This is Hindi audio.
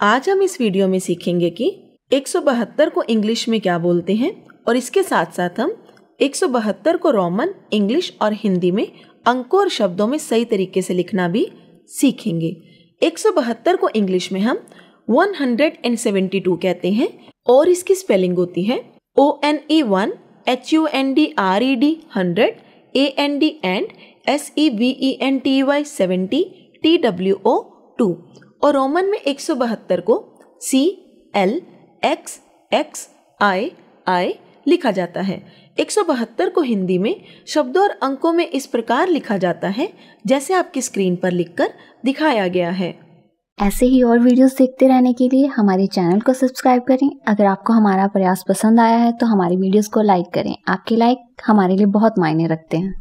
आज हम इस वीडियो में सीखेंगे कि 172 को इंग्लिश में क्या बोलते हैं और इसके साथ साथ हम 172 को रोमन, इंग्लिश और हिंदी में अंकों और शब्दों में सही तरीके से लिखना भी सीखेंगे। 172 को इंग्लिश में हम 172 कहते हैं और इसकी स्पेलिंग होती है O N E one H U N D R E D hundred A N D and S E V E N T Y seventy T W O two और रोमन में एक सौ बहत्तर को C, L, X X, I I लिखा जाता है। एक सौ बहत्तर को हिंदी में शब्दों और अंकों में इस प्रकार लिखा जाता है, जैसे आपकी स्क्रीन पर लिखकर दिखाया गया है। ऐसे ही और वीडियोस देखते रहने के लिए हमारे चैनल को सब्सक्राइब करें। अगर आपको हमारा प्रयास पसंद आया है तो हमारी वीडियोस को लाइक करें। आपके लाइक हमारे लिए बहुत मायने रखते हैं।